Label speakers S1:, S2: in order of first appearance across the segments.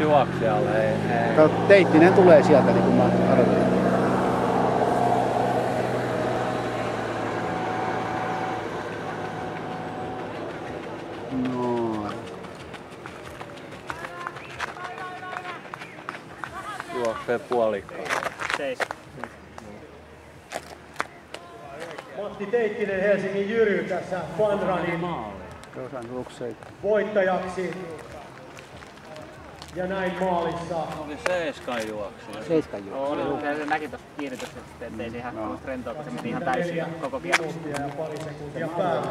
S1: juoksijalle. Ei, ei.
S2: Kato, Teittinen tulee sieltä, niin kuin mä arvelin. No,
S1: Juoksee puolikkaan.
S3: Seis.
S4: Matti Teittinen Helsingin Jyry tässä Funrunin voittajaksi. Ja näin maalissa
S1: Oli seiskan juoksija.
S2: Seiskan juoksu.
S3: Oli, se näki tuossa kiirityksessä, että ei se ihan no. rentoa, kun se meni ihan täysin koko kierros.
S4: ja pari sekuntia päällä.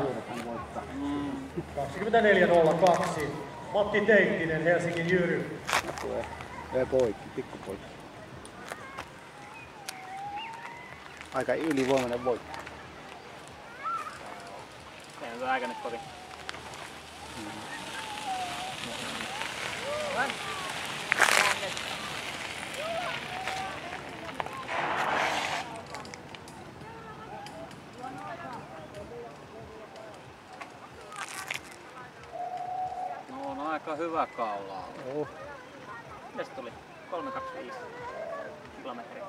S1: Mm.
S4: 24.02. Matti Teittinen Helsingin Jyry.
S2: Ei poikki, pikkupoikki. Aika ylivoimainen voitto.
S3: Se on aika nyt kovin.
S1: No on hyvä kaula.
S2: Oh.
S3: Mitäs tuli? 325 kilometriä.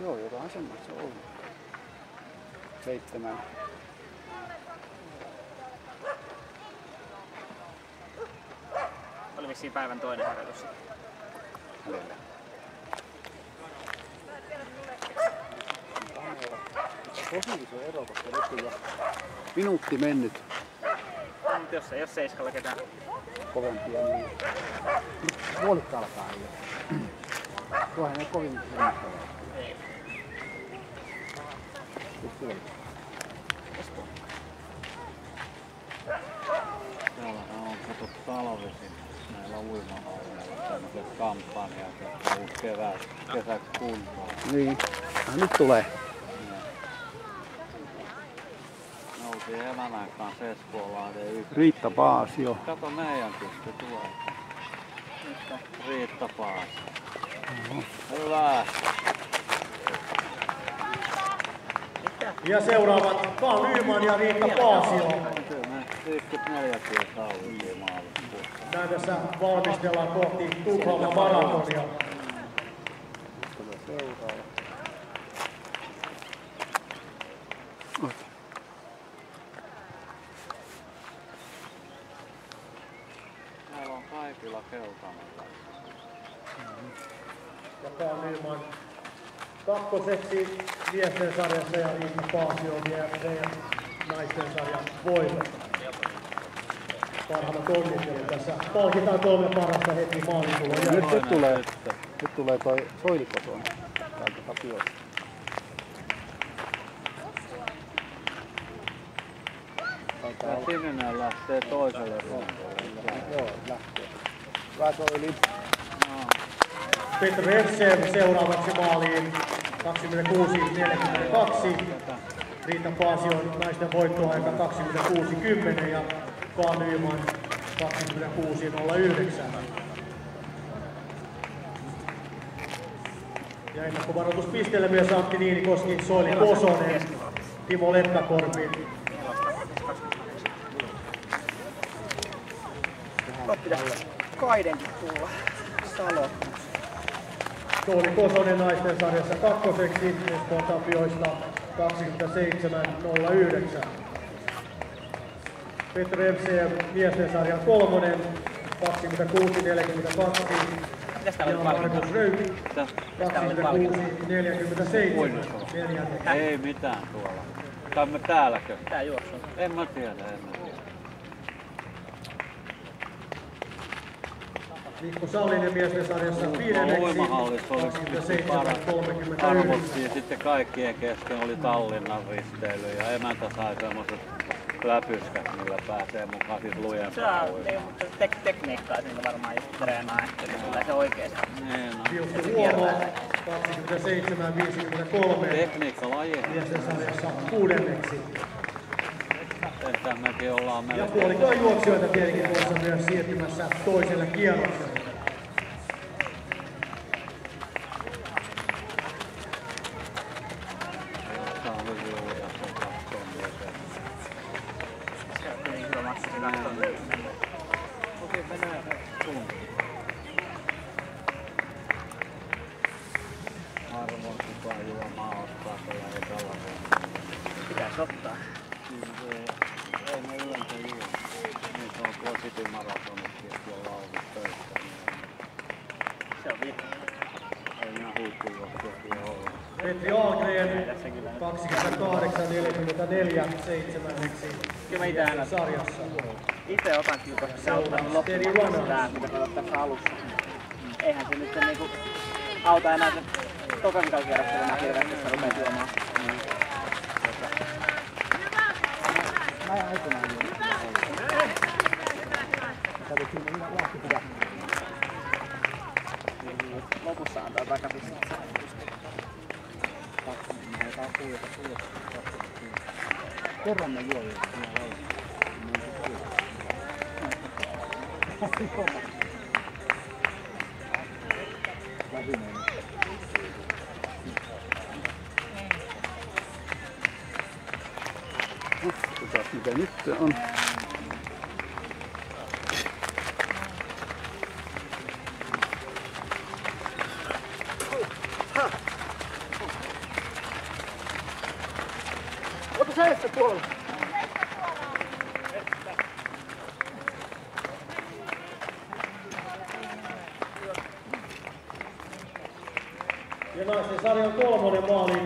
S2: Joo, jotain semmoista on ollut. Seitsemän.
S3: Oli vissiin päivän toinen harjoitus
S2: välillä. Tosi iso ero, koska nyt on jo minuutti mennyt
S3: mutta jos ei ole seiskalla ketään.
S2: kovempia, niin puolikka alkaa jo. Tuohan ei kovin semmoista ole.
S3: Ei.
S1: Täällähän on kato talvisin näillä uimahalleilla tämmöiset kampanjat, että uusi kevät, kesäksi kuntoon.
S2: Niin. Ah, nyt tulee.
S1: Espoolahden yksi.
S2: Riitta Paasio.
S1: Kato meidänkin se tulee. Riitta Paasi. Hyvä.
S4: Ja seuraavat Karl Nyman ja Riikka Paasio.
S1: Kyllä me 54 kilsaa uitiin maaliskuussa.
S4: Näin tässä valmistellaan kohti Tukholman maratonia.
S2: Tulee seuraava.
S1: Kaikilla keltaisilla.
S4: Ja Nyman kakkoseksi miesten sarjassa ja Riikka Paasio vie meidän naisten sarjan voitot. Parhaimmat onnittelut tässä. Palkitaan kolme parasta heti maalitulon
S2: Nyt,
S4: jälkeen.
S2: nyt tulee, nyt tulee toi soilikko tuonne täältä Tapioista. Olla-
S1: sininen lähtee toiselle runkolle.
S2: Joo, lähtee. Hyvä soili.
S4: Petr Evsev seuraavaksi maaliin 26-42. Riitta Paasion naisten voittoaika 26-10 ja Karl Nyman 26-09. Ja ennakkovaroituspisteellä myös Antti Niinikoski, Soili Kosonen, Timo Leppäkorpi,
S3: Kaidenkin tulla. Salo.
S4: Tuuli Kosonen naisten sarjassa kakkoseksi, Espoon Tapioista 27.09. Petr Evsev miesten sarjan kolmonen 26.42
S3: Mitäs täällä
S4: ja
S3: oli palkintoa?
S4: Markus Röyk
S1: Mitä?
S4: 26.47 neljänneksi.
S1: Ei mitään tuolla. Tai me täälläkö?
S3: Tää juoksu.
S1: En mä tiedä, en mä
S4: Mikko Sallinen miesten sarjassa viidenneksi
S1: uimahallissa oli yksi paras.
S4: 27.39.
S1: Arvottiin sitten kaikkien kesken oli Tallinnan risteily ja emäntä sai semmoset läpyskät, millä pääsee mukaan siis
S3: on
S1: uimaan.
S3: niin, tek- tekniikkaa siinä varmaan just treenaa, että se tulee se oikeesti.
S1: Niin, no.
S4: Vilkku Huomo 27.53
S1: Tekniikka laji,
S4: miesten sarjassa kuudenneksi.
S1: Että mekin ollaan
S4: Ja
S1: melkein.
S4: puolikaan juoksijoita tietenkin tuossa myös siirtymässä toiselle kierrokselle.
S1: Harvoin kukaan juomaa ottaa tällä tällainen.
S3: Pitäis ottaa.
S1: Niin se, ei ne yleensä juo. Niin se on tuo City Marathonitkin, että jolla on ollut töissä. Niin
S3: Se on virhe.
S1: ei ihan huippujuoksijakin ole.
S4: Petri Ahlgren
S3: Tässä kyllä.
S4: 28-44 seitsemänneksi
S3: Kyllä aina
S4: sarjassa.
S3: Itse otan kyllä, koska se mun loppuun tää, mitä katsot tässä alussa. Eihän se nyt niinku auta enää sen tokan kierroksella enää hirveästi, jos sä rupeat juomaan.
S1: Mä en aikanaan juo.
S3: Lopussa antaa
S1: kuljeta. Kerran mä juoin. Väsyneen.
S2: Katsotaan mitä nyt on.
S4: Puolella. Ja naisten sarjan kolmonen maaliin